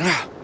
啊。